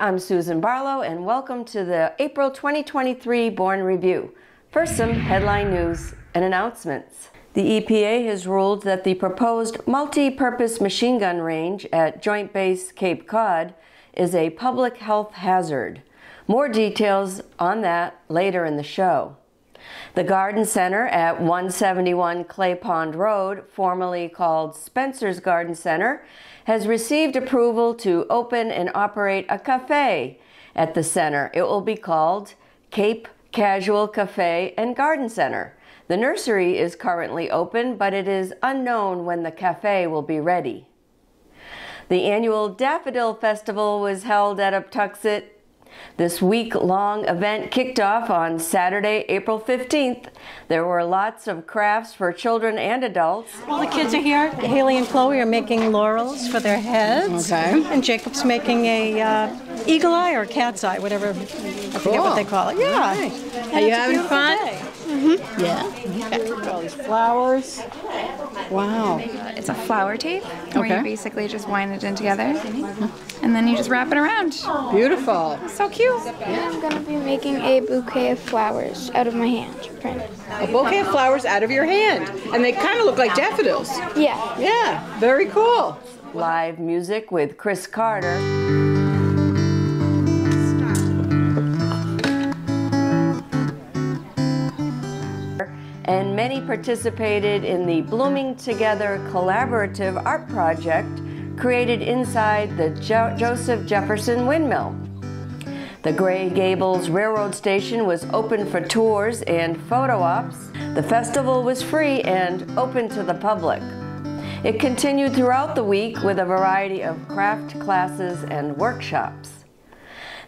I'm Susan Barlow, and welcome to the April 2023 Bourne Review. First, some headline news and announcements. The EPA has ruled that the proposed multi purpose machine gun range at Joint Base Cape Cod is a public health hazard. More details on that later in the show. The Garden Center at 171 Clay Pond Road, formerly called Spencer's Garden Center, has received approval to open and operate a cafe at the center. It will be called Cape Casual Cafe and Garden Center. The nursery is currently open, but it is unknown when the cafe will be ready. The annual Daffodil Festival was held at Aptucxet this week long event kicked off on Saturday, April 15th. There were lots of crafts for children and adults. All the kids are here. Haley and Chloe are making laurels for their heads. Okay. And Jacob's making a uh, eagle eye or cat's eye, whatever. I forget what they call it. Yeah. Are you having fun? Mm-hmm. Yeah. All these flowers. Wow. Uh, it's a flower tape where Okay. you basically just wind it in together and then you just wrap it around. Beautiful. So cute. I'm gonna be making a bouquet of flowers out of my hand. Print. A bouquet of flowers out of your hand. And they kind of look like daffodils. Yeah. Yeah. Very cool. Live music with Chris Carter. And many participated in the Blooming Together collaborative art project created inside the jo- Joseph Jefferson Windmill. The Gray Gables Railroad Station was open for tours and photo ops. The festival was free and open to the public. It continued throughout the week with a variety of craft classes and workshops.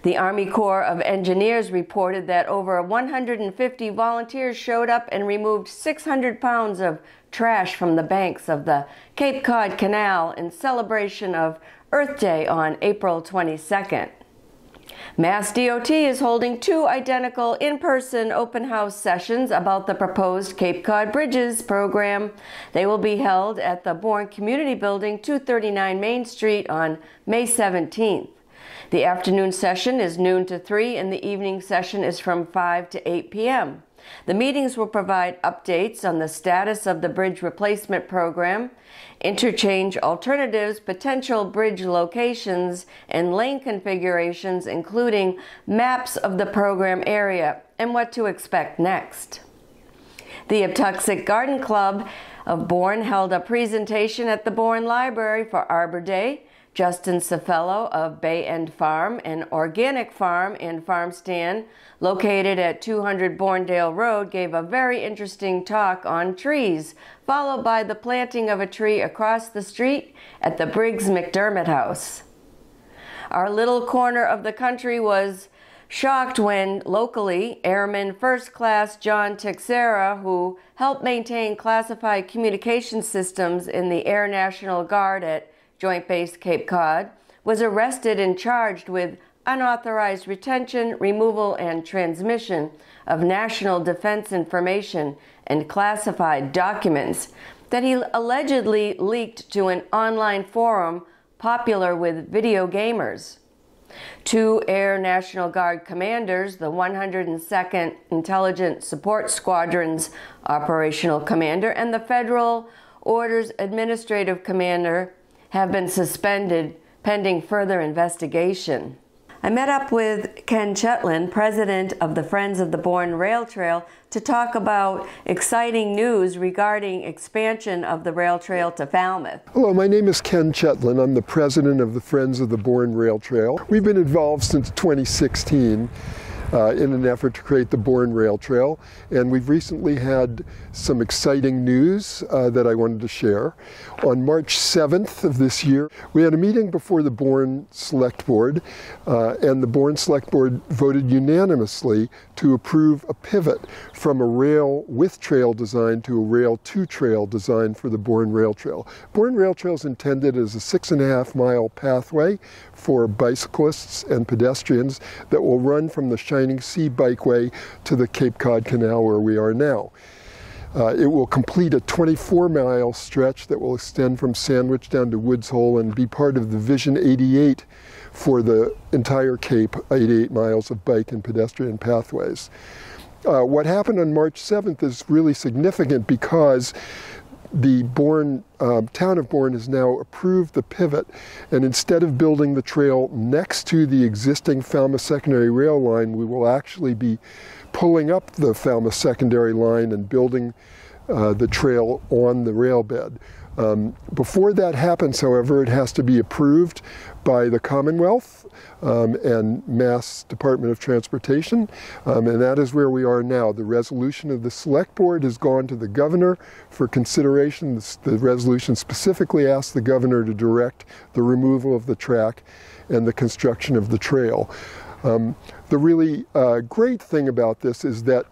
The Army Corps of Engineers reported that over 150 volunteers showed up and removed 600 pounds of trash from the banks of the Cape Cod Canal in celebration of Earth Day on April 22nd. Mass DOT is holding two identical in person open house sessions about the proposed Cape Cod Bridges program. They will be held at the Bourne Community Building, 239 Main Street on May 17th. The afternoon session is noon to 3, and the evening session is from 5 to 8 p.m. The meetings will provide updates on the status of the bridge replacement program, interchange alternatives, potential bridge locations, and lane configurations, including maps of the program area and what to expect next. The Aptucxet Garden Club of Bourne held a presentation at the Bourne Library for Arbor Day. Justin Cefello of Bay End Farm, an organic farm and farm stand located at 200 Bourndale Road, gave a very interesting talk on trees, followed by the planting of a tree across the street at the Briggs McDermott House. Our little corner of the country was shocked when locally Airman First Class John Teixeira, who helped maintain classified communication systems in the Air National Guard at Joint Base Cape Cod, was arrested and charged with unauthorized retention, removal, and transmission of national defense information and classified documents that he allegedly leaked to an online forum popular with video gamers. Two Air National Guard commanders, the 102nd Intelligence Support Squadron's operational commander and the Federal Orders Administrative Commander, have been suspended pending further investigation. I met up with Ken Chetlin, president of the Friends of the Bourne Rail Trail, to talk about exciting news regarding expansion of the rail trail to Falmouth. Hello, my name is Ken Chetlin. I'm the president of the Friends of the Bourne Rail Trail. We've been involved since 2016 uh, in an effort to create the Bourne Rail Trail, and we've recently had some exciting news uh, that I wanted to share. On March 7th of this year, we had a meeting before the Bourne Select Board, uh, and the Bourne Select Board voted unanimously to approve a pivot from a rail with trail design to a rail to trail design for the Bourne Rail Trail. Bourne Rail Trail is intended as a six and a half mile pathway for bicyclists and pedestrians that will run from the Shining Sea Bikeway to the Cape Cod Canal where we are now. Uh, it will complete a 24 mile stretch that will extend from Sandwich down to Woods Hole and be part of the Vision 88 for the entire Cape, 88 miles of bike and pedestrian pathways. Uh, what happened on March 7th is really significant because the Bourne, uh, town of Bourne has now approved the pivot, and instead of building the trail next to the existing Falmouth secondary rail line, we will actually be pulling up the Falmouth secondary line and building uh, the trail on the rail bed. Um, before that happens, however, it has to be approved by the Commonwealth um, and Mass Department of Transportation, um, and that is where we are now. The resolution of the Select Board has gone to the Governor for consideration. The resolution specifically asks the Governor to direct the removal of the track and the construction of the trail. Um, the really uh, great thing about this is that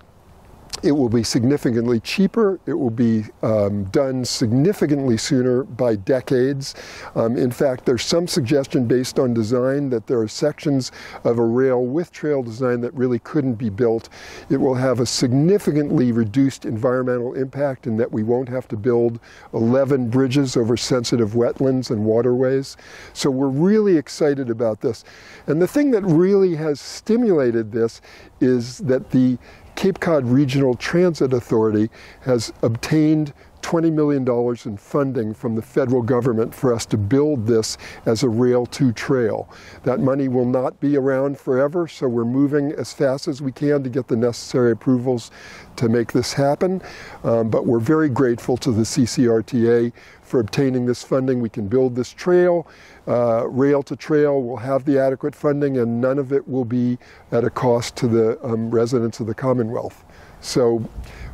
it will be significantly cheaper. It will be um, done significantly sooner by decades. Um, in fact, there's some suggestion based on design that there are sections of a rail with trail design that really couldn't be built. It will have a significantly reduced environmental impact in that we won't have to build 11 bridges over sensitive wetlands and waterways. So we're really excited about this. And the thing that really has stimulated this is that the Cape Cod Regional Transit Authority has obtained $20 million in funding from the federal government for us to build this as a Rail 2 trail. That money will not be around forever, so we're moving as fast as we can to get the necessary approvals to make this happen. Um, but we're very grateful to the CCRTA for obtaining this funding. We can build this trail, uh, rail to trail. We'll have the adequate funding, and none of it will be at a cost to the um, residents of the Commonwealth. So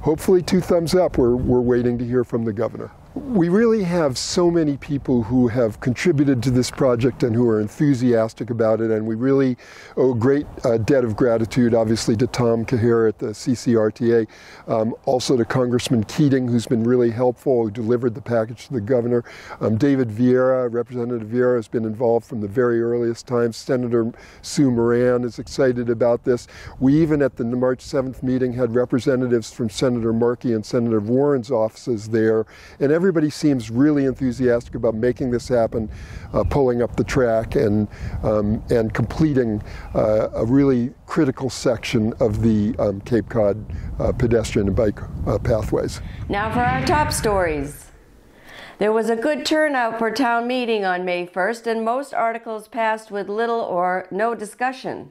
hopefully two thumbs up. We're, we're waiting to hear from the governor we really have so many people who have contributed to this project and who are enthusiastic about it, and we really owe a great uh, debt of gratitude, obviously, to Tom Cahir at the CCRTA, um, also to Congressman Keating, who's been really helpful, who delivered the package to the governor. Um, David Vieira, Representative Vieira, has been involved from the very earliest times. Senator Sue Moran is excited about this. We even at the March 7th meeting had representatives from Senator Markey and Senator Warren's offices there, and everybody seems really enthusiastic about making this happen, uh, pulling up the track and um, and completing uh, a really critical section of the um, Cape Cod uh, pedestrian and bike uh, pathways. Now for our top stories. There was a good turnout for town meeting on May 1st, and most articles passed with little or no discussion.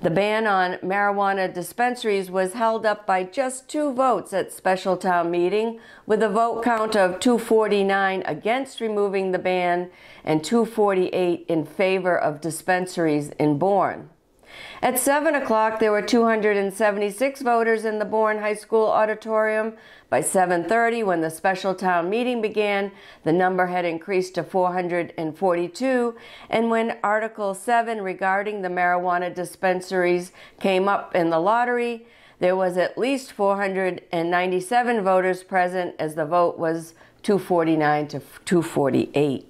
The ban on marijuana dispensaries was held up by just two votes at special town meeting, with a vote count of 249 against removing the ban and 248 in favor of dispensaries in Bourne. At 7 o'clock, there were 276 voters in the Bourne High School auditorium. By 7.30, when the special town meeting began, the number had increased to 442, and when Article 7 regarding the marijuana dispensaries came up in the lottery, there was at least 497 voters present as the vote was 249 to 248.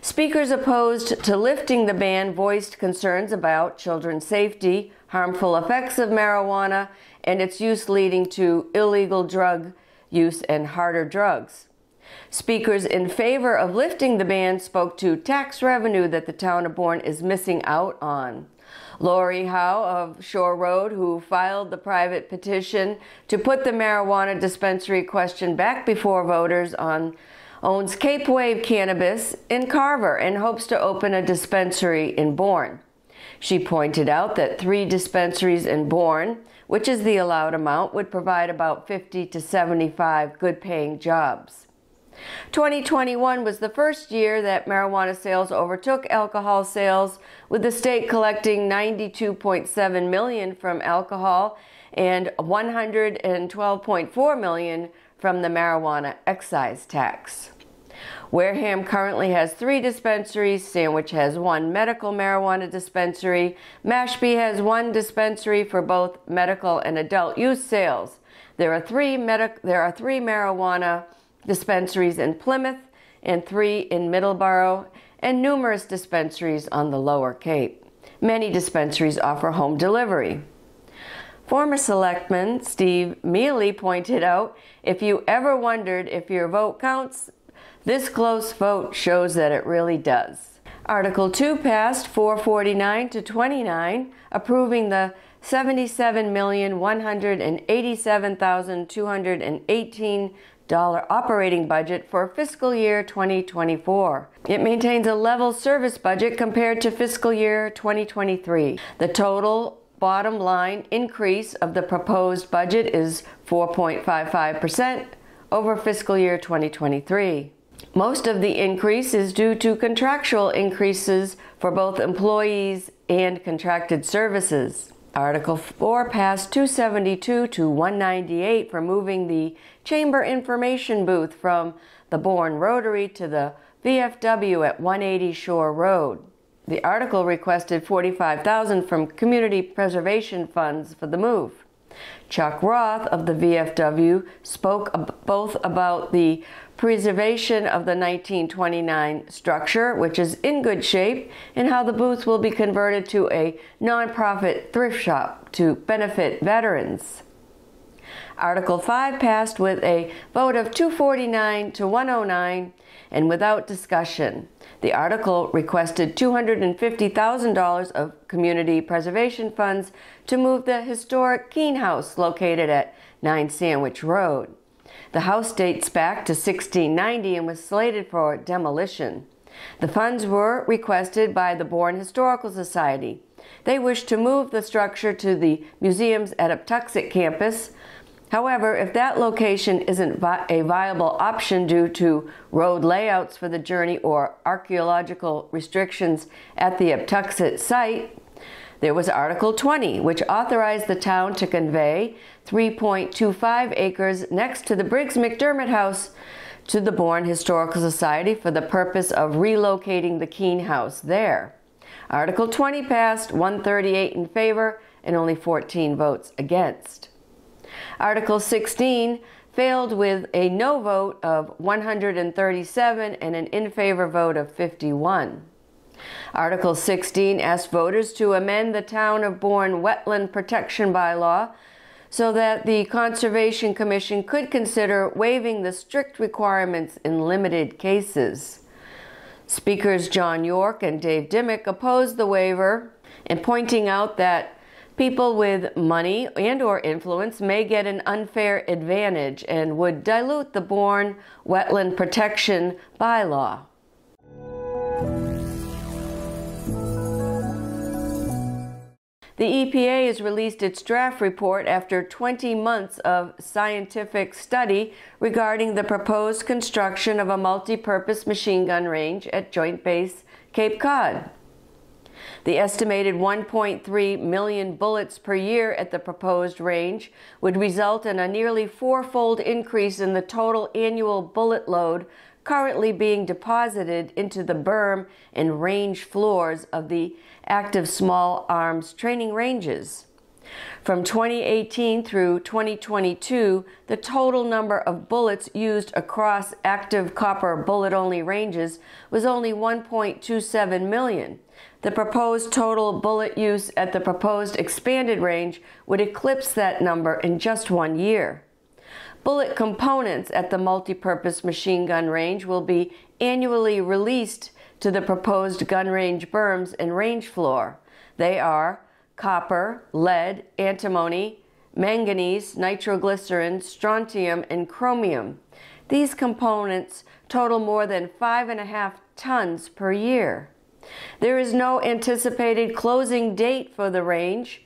Speakers opposed to lifting the ban voiced concerns about children's safety, harmful effects of marijuana, and its use leading to illegal drug use and harder drugs. Speakers in favor of lifting the ban spoke to tax revenue that the town of Bourne is missing out on. Lori Howe of Shore Road, who filed the private petition to put the marijuana dispensary question back before voters on owns Cape Wave Cannabis in Carver and hopes to open a dispensary in Bourne. She pointed out that three dispensaries in Bourne, which is the allowed amount, would provide about 50 to 75 good paying jobs. 2021 was the first year that marijuana sales overtook alcohol sales, with the state collecting 92.7 million from alcohol and 112.4 million from the marijuana excise tax. Wareham currently has three dispensaries. Sandwich has one medical marijuana dispensary. Mashpee has one dispensary for both medical and adult use sales. There are three there are three marijuana dispensaries in Plymouth and three in Middleborough and numerous dispensaries on the lower Cape. Many dispensaries offer home delivery. Former selectman Steve Mealy pointed out if you ever wondered if your vote counts, this close vote shows that it really does. Article 2 passed 449 to 29, approving the $77,187,218 operating budget for fiscal year 2024. It maintains a level service budget compared to fiscal year 2023. The total bottom line increase of the proposed budget is 4.55% over fiscal year 2023. Most of the increase is due to contractual increases for both employees and contracted services. Article 4 passed 272 to 198 for moving the Chamber Information Booth from the Bourne Rotary to the VFW at 180 Shore Road. The article requested 45,000 from community preservation funds for the move. Chuck Roth of the VFW spoke both about the preservation of the 1929 structure, which is in good shape, and how the booth will be converted to a nonprofit thrift shop to benefit veterans. Article 5 passed with a vote of 249 to 109 and without discussion. The article requested $250,000 of community preservation funds to move the historic Keene House located at 9 Sandwich Road. The house dates back to 1690 and was slated for demolition. The funds were requested by the Bourne Historical Society. They wished to move the structure to the museum's at campus. However, if that location isn't vi- a viable option due to road layouts for the journey or archaeological restrictions at the Aptucxet site, there was Article 20, which authorized the town to convey 3.25 acres next to the Briggs McDermott House to the Bourne Historical Society for the purpose of relocating the Keene House there. Article 20 passed 138 in favor and only 14 votes against. Article 16 failed with a no vote of 137 and an in favor vote of 51. Article 16 asked voters to amend the Town of Bourne Wetland Protection Bylaw so that the Conservation Commission could consider waiving the strict requirements in limited cases. Speakers John York and Dave Dimmick opposed the waiver and pointing out that people with money and or influence may get an unfair advantage and would dilute the Bourne Wetland Protection Bylaw. The EPA has released its draft report after 20 months of scientific study regarding the proposed construction of a multi-purpose machine gun range at Joint Base Cape Cod. The estimated 1.3 million bullets per year at the proposed range would result in a nearly fourfold increase in the total annual bullet load currently being deposited into the berm and range floors of the active small arms training ranges. From 2018 through 2022, the total number of bullets used across active copper bullet only ranges was only 1.27 million. The proposed total bullet use at the proposed expanded range would eclipse that number in just one year. Bullet components at the multi-purpose machine gun range will be annually released to the proposed gun range berms and range floor. They are copper, lead, antimony, manganese, nitroglycerin, strontium, and chromium. These components total more than five and a half tons per year. There is no anticipated closing date for the range.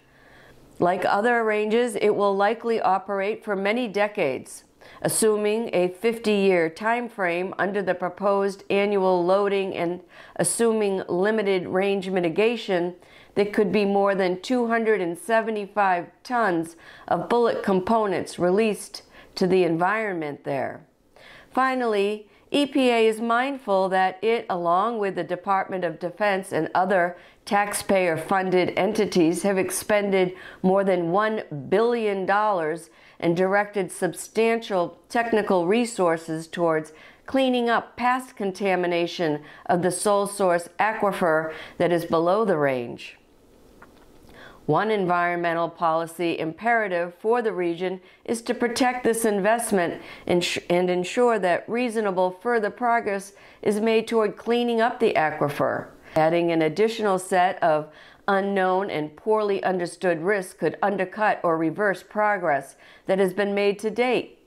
Like other ranges, it will likely operate for many decades. Assuming a 50 year time frame under the proposed annual loading and assuming limited range mitigation, there could be more than 275 tons of bullet components released to the environment there. Finally, EPA is mindful that it, along with the Department of Defense and other taxpayer funded entities, have expended more than $1 billion and directed substantial technical resources towards cleaning up past contamination of the sole source aquifer that is below the range. One environmental policy imperative for the region is to protect this investment and, ensure that reasonable further progress is made toward cleaning up the aquifer. Adding an additional set of unknown and poorly understood risks could undercut or reverse progress that has been made to date.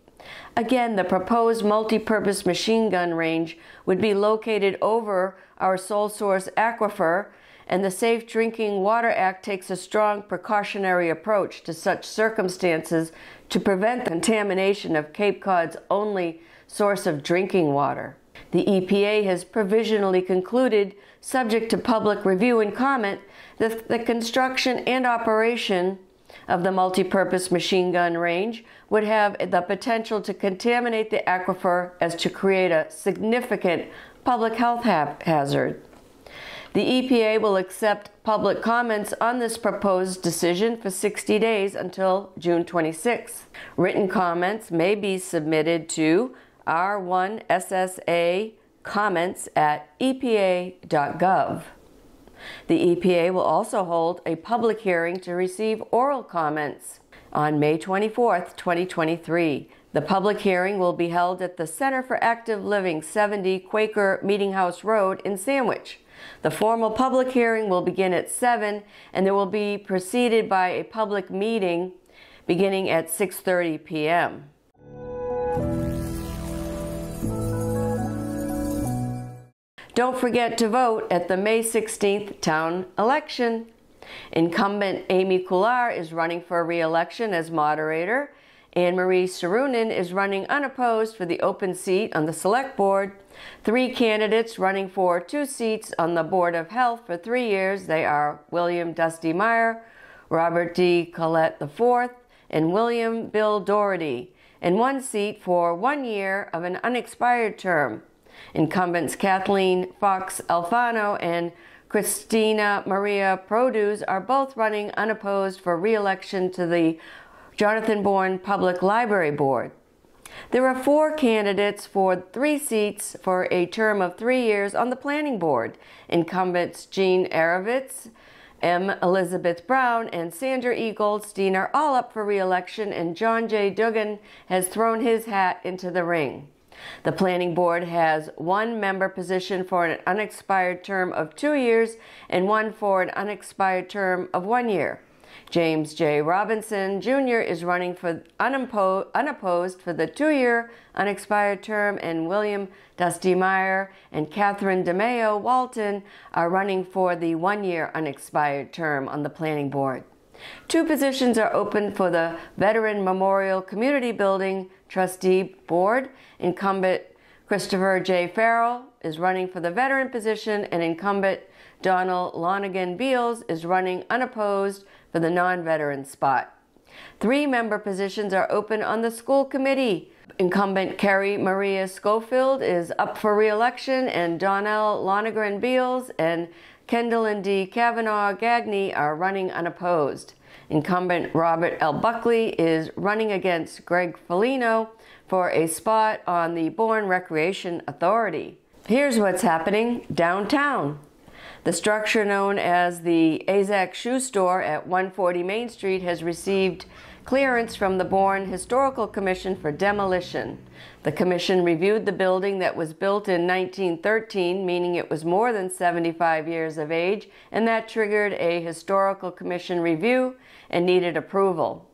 Again, the proposed multi-purpose machine gun range would be located over our sole source aquifer, and the Safe Drinking Water Act takes a strong precautionary approach to such circumstances to prevent the contamination of Cape Cod's only source of drinking water. The EPA has provisionally concluded, subject to public review and comment, that the construction and operation of the multi-purpose machine gun range would have the potential to contaminate the aquifer as to create a significant public health ha hazard. The EPA will accept public comments on this proposed decision for 60 days until June 26. Written comments may be submitted to R1SSA comments at epa.gov. The EPA will also hold a public hearing to receive oral comments on May 24, 2023. The public hearing will be held at the Center for Active Living 70 Quaker Meeting House Road in Sandwich. The formal public hearing will begin at 7 and there will be preceded by a public meeting beginning at 6:30 p.m. Don't forget to vote at the May 16th town election. Incumbent Amy Kular is running for re-election as moderator. Anne Marie Siroonian is running unopposed for the open seat on the select board. Three candidates running for two seats on the Board of Health for three years. They are William Dusty Meyer, Robert D. Collette IV, and William Bill Doherty, and one seat for one year of an unexpired term. Incumbents Kathleen Fox Alfano and Christina Maria Produce are both running unopposed for re-election to the Jonathan Bourne Public Library Board. There are four candidates for three seats for a term of three years on the Planning Board. Incumbents Jean Arovitz, M. Elizabeth Brown, and Sandra E. Goldstein are all up for re-election, and John J. Dugan has thrown his hat into the ring. The Planning Board has one member position for an unexpired term of two years and one for an unexpired term of one year. James J. Robinson Jr. is running for unopposed for the two-year unexpired term, and William Dusty Meyer and Catherine DeMeo Walton are running for the one-year unexpired term on the Planning Board. Two positions are open for the Veteran Memorial Community Building Trustee Board. Incumbent Christopher J. Farrell is running for the veteran position, and incumbent Donald Lonigan Beals is running unopposed for the non-veteran spot. Three member positions are open on the school committee. Incumbent Carrie Maria Schofield is up for re-election, and Donnell Lonergan Beals and Kendall and D. Kavanaugh Gagney are running unopposed. Incumbent Robert L. Buckley is running against Greg Felino for a spot on the Bourne Recreation Authority. Here's what's happening downtown. The structure known as the Azak Shoe Store at 140 Main Street has received clearance from the Bourne Historical Commission for demolition. The commission reviewed the building that was built in 1913, meaning it was more than 75 years of age, and that triggered a historical commission review and needed approval.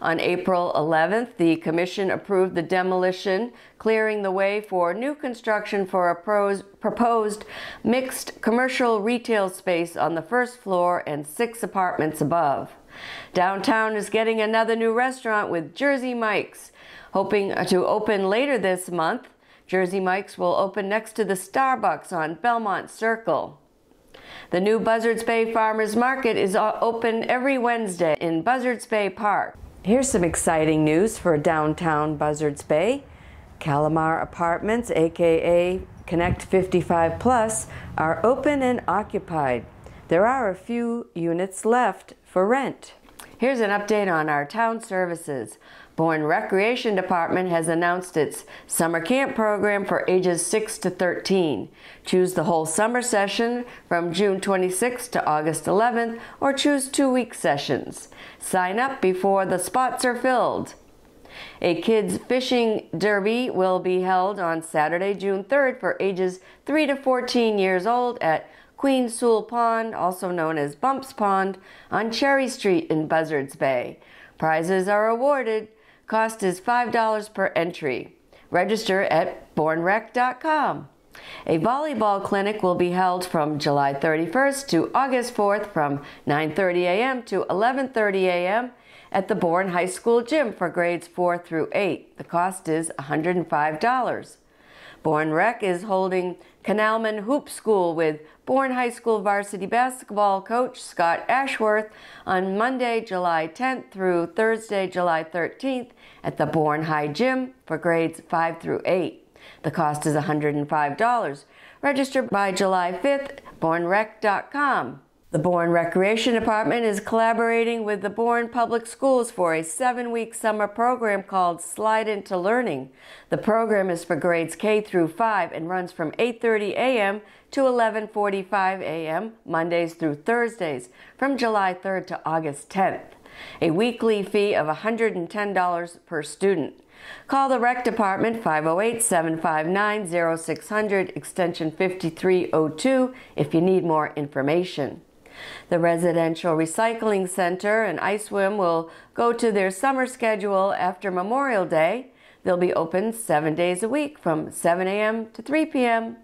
On April 11th, the Commission approved the demolition, clearing the way for new construction for a proposed mixed commercial retail space on the first floor and six apartments above. Downtown is getting another new restaurant with Jersey Mike's, hoping to open later this month. Jersey Mike's will open next to the Starbucks on Belmont Circle. The new Buzzards Bay Farmers Market is open every Wednesday in Buzzards Bay Park. Here's some exciting news for downtown Buzzards Bay. Calamar Apartments, aka Connect 55 Plus, are open and occupied. There are a few units left for rent. Here's an update on our town services. Bourne Recreation Department has announced its summer camp program for ages 6 to 13. Choose the whole summer session from June 26th to August 11th or choose two-week sessions. Sign up before the spots are filled. A kids fishing derby will be held on Saturday, June 3rd for ages 3 to 14 years old at Queen Sewell Pond, also known as Bumps Pond, on Cherry Street in Buzzards Bay. Prizes are awarded. Cost is $5 per entry. Register at bornrec.com. A volleyball clinic will be held from July 31st to August 4th from 9:30 a.m. to 11:30 a.m. at the Bourne High School gym for grades 4 through 8. The cost is $105. Bourne Rec is holding Canalman Hoop School with Bourne High School varsity basketball coach Scott Ashworth on Monday, July 10th through Thursday, July 13th at the Bourne High Gym for grades 5 through 8. The cost is $105. Register by July 5th, bournrec.com. The Bourne Recreation Department is collaborating with the Bourne Public Schools for a seven week summer program called Slide Into Learning. The program is for grades K through 5 and runs from 8.30 a.m. to 11.45 a.m. Mondays through Thursdays from July 3rd to August 10th. A weekly fee of $110 per student. Call the Rec Department 508 759 0600 extension 5302 if you need more information. The Residential Recycling Center and ISWM will go to their summer schedule after Memorial Day. They'll be open seven days a week from 7 a.m. to 3 p.m.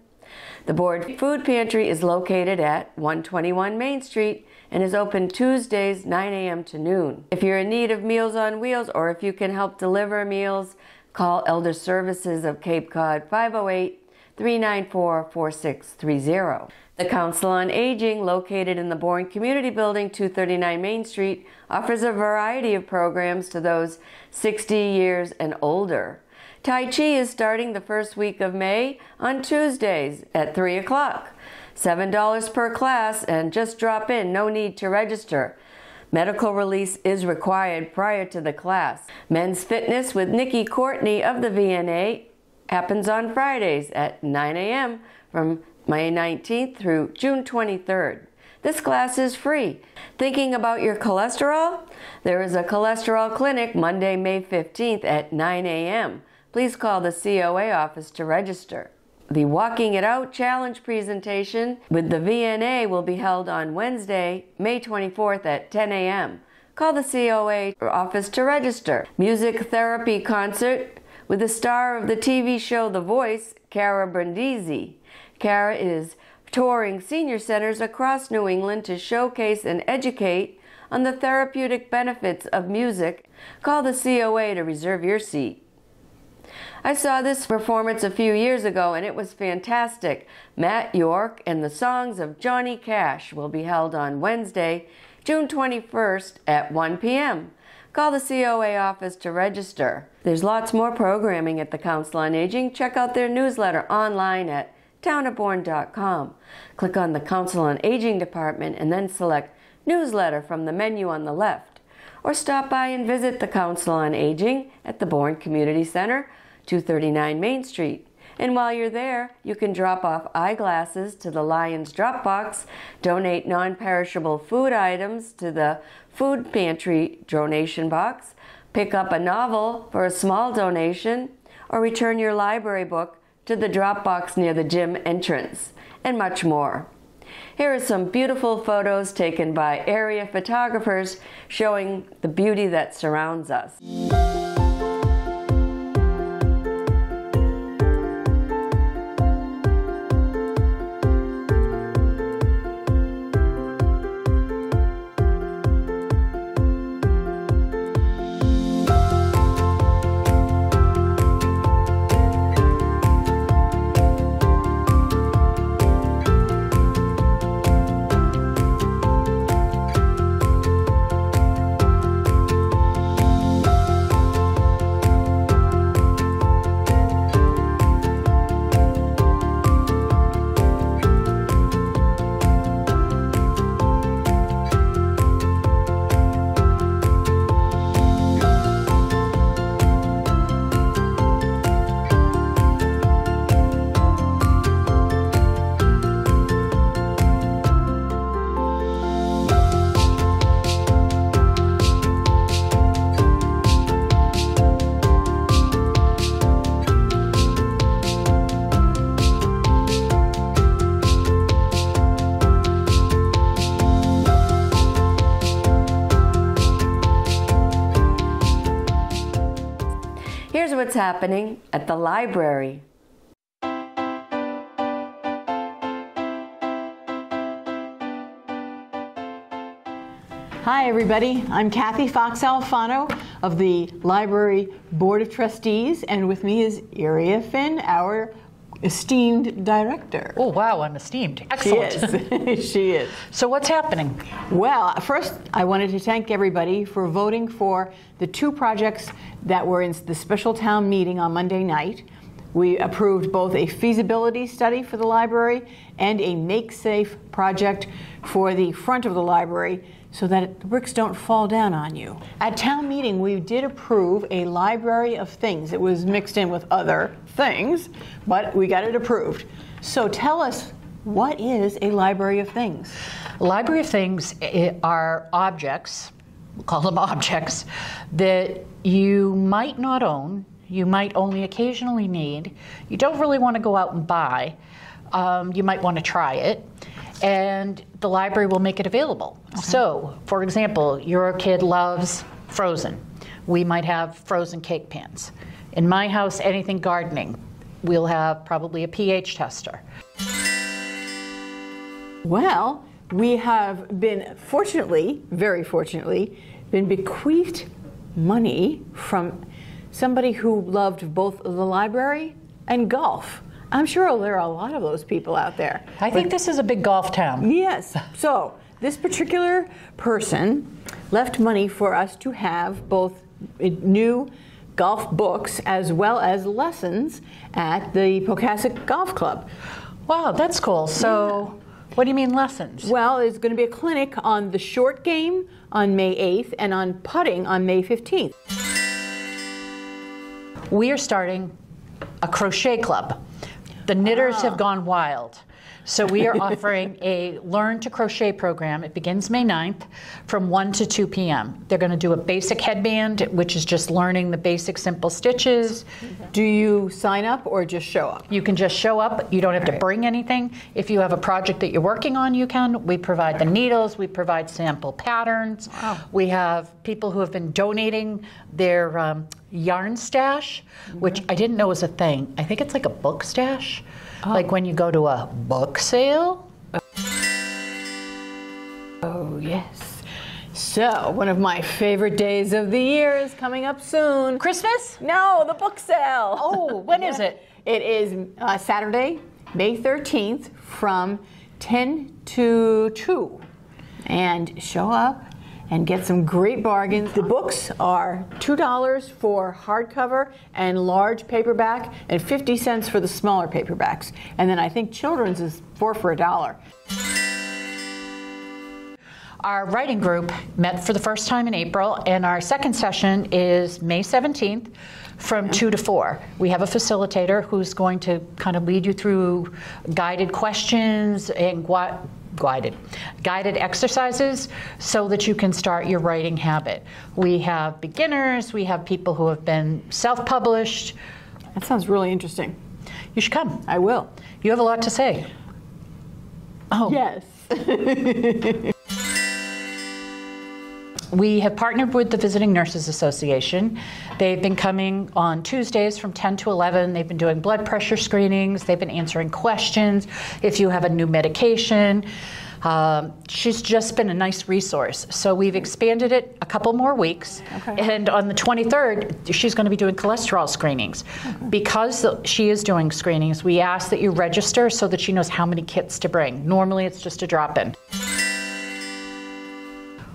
The Board Food Pantry is located at 121 Main Street and is open Tuesdays 9 a.m. to noon. If you're in need of Meals on Wheels or if you can help deliver meals, call Elder Services of Cape Cod 508 394 4630. The Council on Aging, located in the Bourne Community Building, 239 Main Street, offers a variety of programs to those 60 years and older. Tai Chi is starting the first week of May on Tuesdays at 3 o'clock. $7 per class and just drop in, no need to register. Medical release is required prior to the class. Men's Fitness with Nikki Courtney of the VNA happens on Fridays at 9 a.m. from May 19th through June 23rd. This class is free. Thinking about your cholesterol? There is a cholesterol clinic Monday, May 15th at 9 a.m. Please call the COA office to register. The Walking It Out Challenge presentation with the VNA will be held on Wednesday, May 24th at 10 a.m. Call the COA office to register. Music therapy concert with the star of the TV show The Voice, Kara Brindisi. Kara is touring senior centers across New England to showcase and educate on the therapeutic benefits of music. Call the COA to reserve your seat. I saw this performance a few years ago and it was fantastic. Matt York and the songs of Johnny Cash will be held on Wednesday, June 21st at 1 p.m. Call the COA office to register. There's lots more programming at the Council on Aging. Check out their newsletter online at townofbourne.com. Click on the Council on Aging department and then select Newsletter from the menu on the left. Or stop by and visit the Council on Aging at the Bourne Community Center, 239 Main Street. And while you're there, you can drop off eyeglasses to the Lions Drop Box, donate non perishable food items to the Food Pantry donation box, pick up a novel for a small donation, or return your library book to the drop box near the gym entrance, and much more. Here are some beautiful photos taken by area photographers showing the beauty that surrounds us. Happening at the library. Hi, everybody. I'm Kathy Fox Alfano of the Library Board of Trustees, and with me is Iria Finn, our esteemed director. Oh, wow, I'm esteemed. She is. she is. So, what's happening? Well, first, I wanted to thank everybody for voting for the two projects that were in the special town meeting on Monday night. We approved both a feasibility study for the library and a make safe project for the front of the library so that the bricks don't fall down on you. At town meeting, we did approve a library of things. It was mixed in with other things, but we got it approved. So tell us, what is a library of things? Library of Things eh, are objects, we'll call them objects, that you might not own, you might only occasionally need, you don't really want to go out and buy, um, you might want to try it, and the library will make it available. So, for example, your kid loves frozen. We might have frozen cake pans. In my house, anything gardening, we'll have probably a pH tester. Well, we have been fortunately, very fortunately, been bequeathed money from somebody who loved both the library and golf. I'm sure there are a lot of those people out there. I think this is a big golf town. Yes. So this particular person left money for us to have both new golf books as well as lessons at the Pocasset Golf Club. Wow, that's cool. So, what do you mean lessons? Well, there's going to be a clinic on the short game on May 8th and on putting on May 15th. We are starting a crochet club. The knitters have gone wild. So we are offering a learn to crochet program. It begins May 9th from 1 to 2 p.m. They're going to do a basic headband, which is just learning the basic simple stitches. Do you sign up or just show up? You can just show up. You don't have to bring anything. If you have a project that you're working on, you can. We provide the needles, we provide sample patterns. We have people who have been donating their um, yarn stash, which I didn't know was a thing. I think it's like a book stash, like when you go to a book sale. Oh, yes. So, one of my favorite days of the year is coming up soon. Christmas? No, the book sale. Oh, when is it? It is uh, Saturday, May 13th from 10 to 2. And show up and get some great bargains. The books are $2 for hardcover and large paperback and 50 cents for the smaller paperbacks. And then I think children's is 4 for a dollar. Our writing group met for the first time in April, and our second session is May 17th from 2 to 4. We have a facilitator who's going to kind of lead you through guided questions and gui- guided guided exercises so that you can start your writing habit. We have beginners, we have people who have been self-published. That sounds really interesting. You should come. I will. You have a lot to say. Oh, Yes. We have partnered with the Visiting Nurses Association. They've been coming on Tuesdays from 10 to 11. They've been doing blood pressure screenings. They've been answering questions. If you have a new medication, um, she's just been a nice resource. So we've expanded it a couple more weeks. Okay. And on the 23rd, she's going to be doing cholesterol screenings. Okay. Because she is doing screenings, we ask that you register so that she knows how many kits to bring. Normally, it's just a drop in.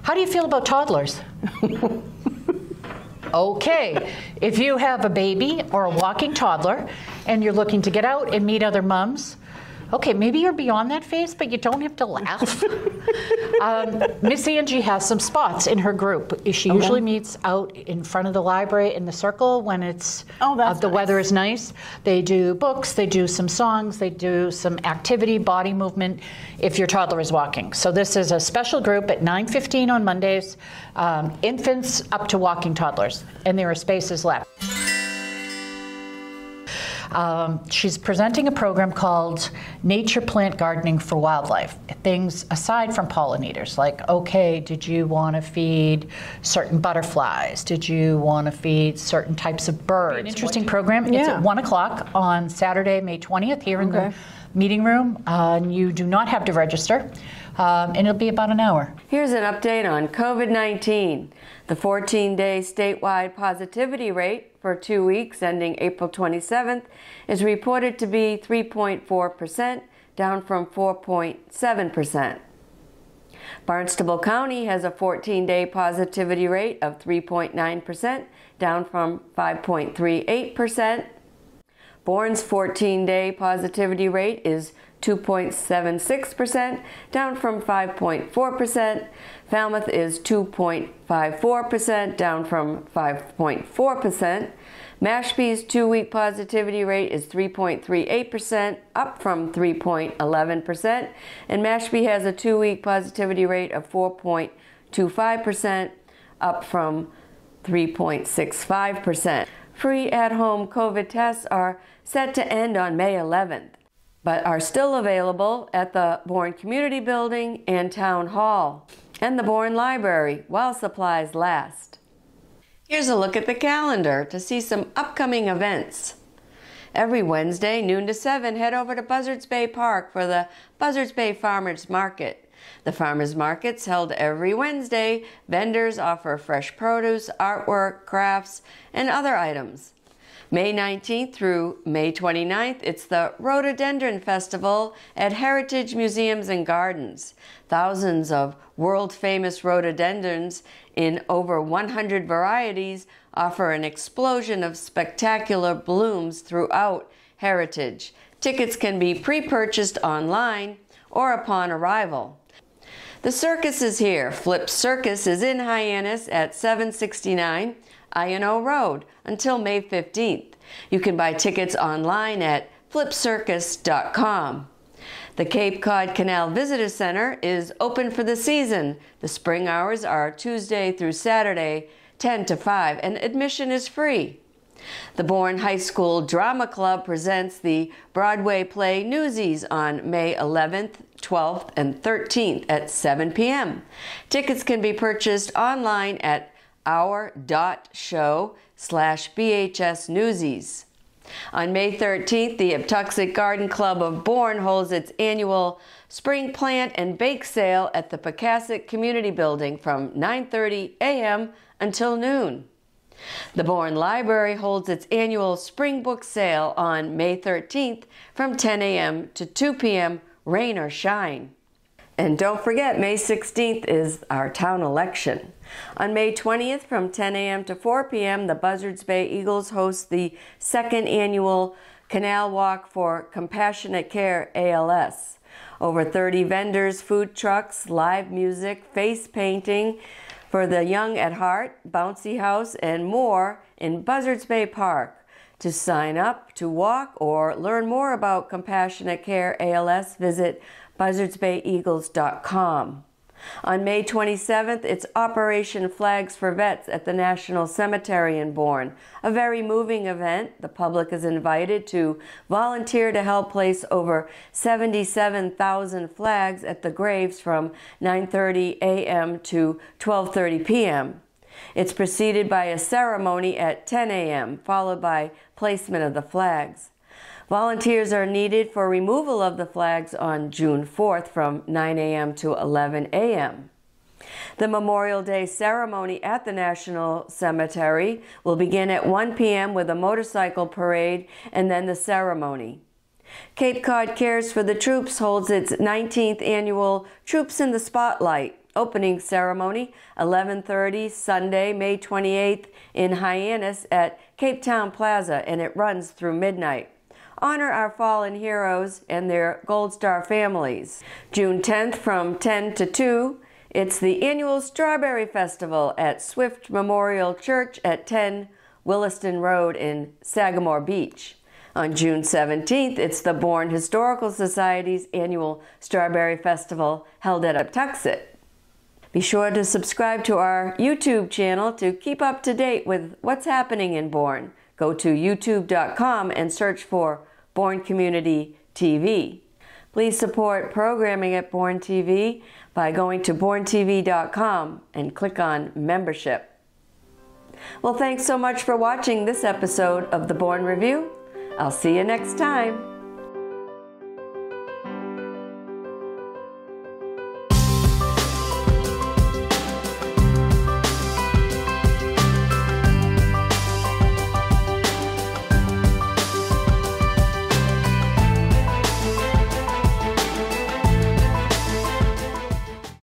How do you feel about toddlers? okay, if you have a baby or a walking toddler and you're looking to get out and meet other mums, okay, maybe you're beyond that phase, but you don't have to laugh. um, Miss Angie has some spots in her group. She usually meets out in front of the library in the circle when it's Oh, uh, the nice. weather is nice. They do books, they do some songs, they do some activity, body movement if your toddler is walking. So this is a special group at 9:15 on Mondays, um, infants up to walking toddlers, and there are spaces left. Um, she's presenting a program called Nature Plant Gardening for Wildlife. Things aside from pollinators, like, okay, did you want to feed certain butterflies? Did you want to feed certain types of birds? An interesting program. It's Yeah. at 1 o'clock on Saturday, May 20th, here in the Okay. Meeting room. Uh, and you do not have to register, um, and it'll be about an hour. Here's an update on COVID 19. The 14 day statewide positivity rate for two weeks ending April 27th is reported to be 3.4%, down from 4.7%. Barnstable County has a 14 day positivity rate of 3.9%, down from 5.38%. Bourne's 14 day positivity rate is 2.76%, down from 5.4%. Falmouth is 2.54%, down from 5.4%. Mashpee's two week positivity rate is 3.38%, up from 3.11%. And Mashpee has a two week positivity rate of 4.25%, up from 3.65%. Free at home COVID tests are set to end on May 11th, but are still available at the Bourne Community Building and Town Hall, and the Bourne Library while supplies last. Here's a look at the calendar to see some upcoming events. Every Wednesday, noon to 7, head over to Buzzards Bay Park for the Buzzards Bay Farmers Market. The farmers markets held every Wednesday. Vendors offer fresh produce, artwork, crafts, and other items. May 19th through May 29th, it's the Rhododendron Festival at Heritage Museums and Gardens. Thousands of world famous rhododendrons in over 100 varieties offer an explosion of spectacular blooms throughout Heritage. Tickets can be pre purchased online or upon arrival. The circus is here. Flip Circus is in Hyannis at 769 Iyannough Road until May 15th. You can buy tickets online at flipcircus.com. The Cape Cod Canal Visitor Center is open for the season. The spring hours are Tuesday through Saturday, 10 to 5, and admission is free. The Bourne High School Drama Club presents the Broadway play Newsies on May 11th, 12th, and 13th at 7 p.m. Tickets can be purchased online at our.show slash BHS Newsies. On May 13th, the Aptucxet Garden Club of Bourne holds its annual spring plant and bake sale at the Pocasset Community Building from 9:30 a.m. until noon. The Bourne Library holds its annual spring book sale on May 13th from 10 a.m. to 2 p.m., rain or shine. And don't forget, May 16th is our town election. On May 20th, from 10 a.m. to 4 p.m., the Buzzards Bay Eagles host the second annual Canal Walk for Compassionate Care ALS. Over 30 vendors, food trucks, live music, face painting for the young at heart, bouncy house, and more in Buzzards Bay Park. To sign up, to walk, or learn more about Compassionate Care ALS, visit buzzardsbayeagles.com. On May 27th, it's Operation Flags for Vets at the National Cemetery in Bourne. A very moving event. The public is invited to volunteer to help place over 77,000 flags at the graves from 9:30 a.m. to 12:30 p.m. It's preceded by a ceremony at 10 a.m., followed by placement of the flags. Volunteers are needed for removal of the flags on June 4th from 9 a.m. to 11 a.m. The Memorial Day ceremony at the National Cemetery will begin at 1 p.m. with a motorcycle parade and then the ceremony. Cape Cod Cares for the Troops holds its 19th annual Troops in the Spotlight opening ceremony 11:30 Sunday, May 28th in Hyannis at Cape Town Plaza and it runs through midnight honor our fallen heroes and their Gold Star families. June 10th from 10 to 2, it's the annual Strawberry Festival at Swift Memorial Church at 10 Williston Road in Sagamore Beach. On June 17th, it's the Bourne Historical Society's annual Strawberry Festival held at Aptucxet. Be sure to subscribe to our YouTube channel to keep up to date with what's happening in Bourne. go to youtube.com and search for Bourne Community TV. Please support programming at Bourne TV by going to bournetv.com and click on membership. Well, thanks so much for watching this episode of the Bourne Review. I'll see you next time.